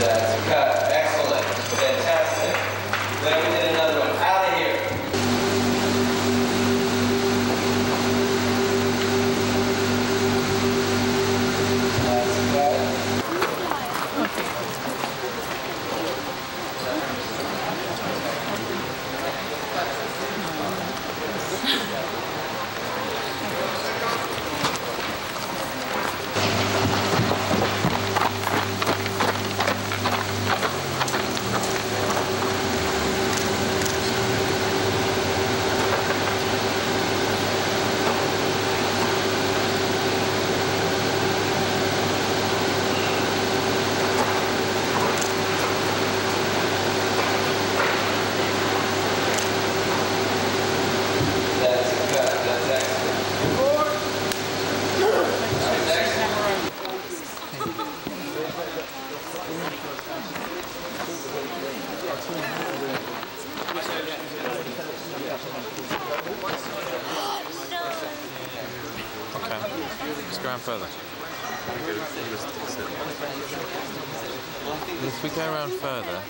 that God further. If we go around further,